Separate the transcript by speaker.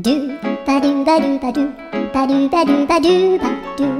Speaker 1: Do ba do ba do ba do ba do ba do ba do ba do